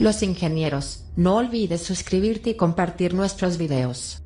Los ingenieros, no olvides suscribirte y compartir nuestros videos.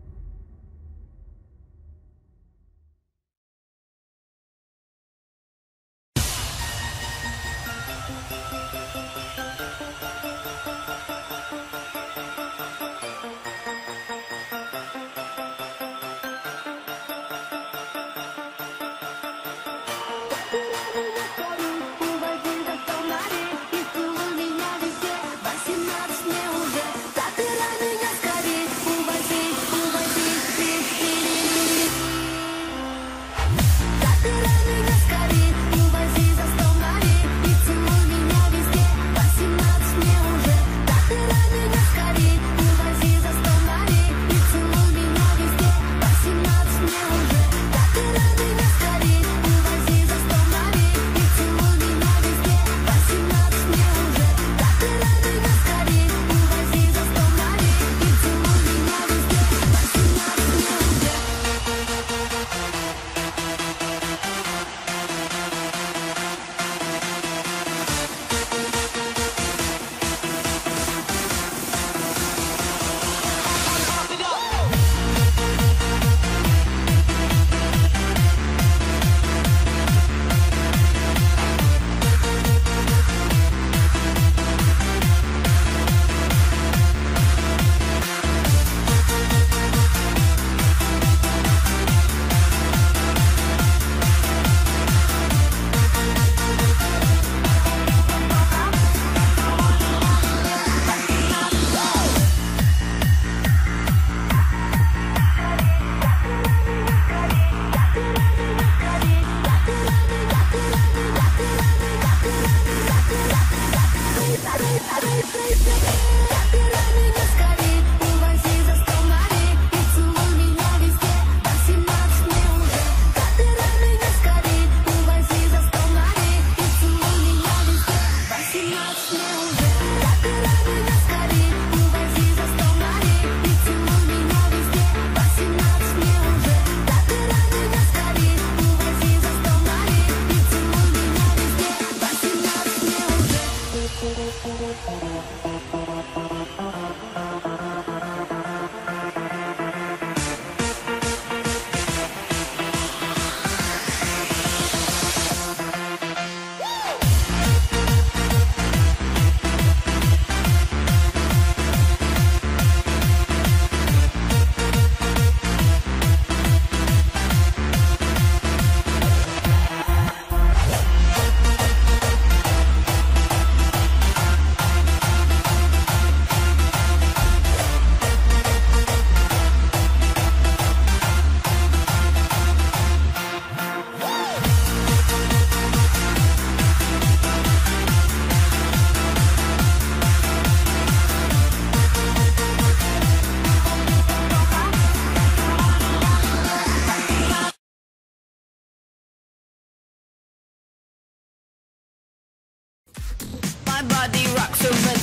body rocks around.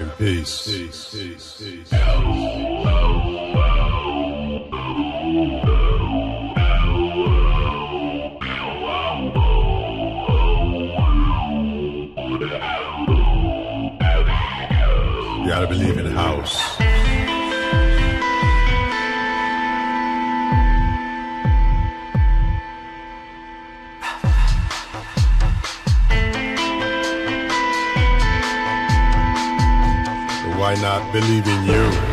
in peace. peace, peace, peace. You gotta believe in house. believe in you.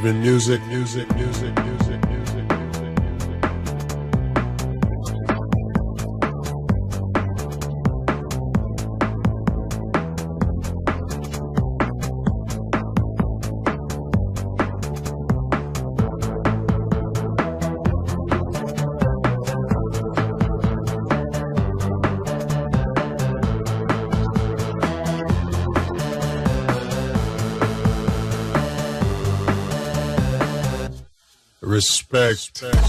believe music, music, music. music. Respect. Respect.